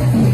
Mm-hmm.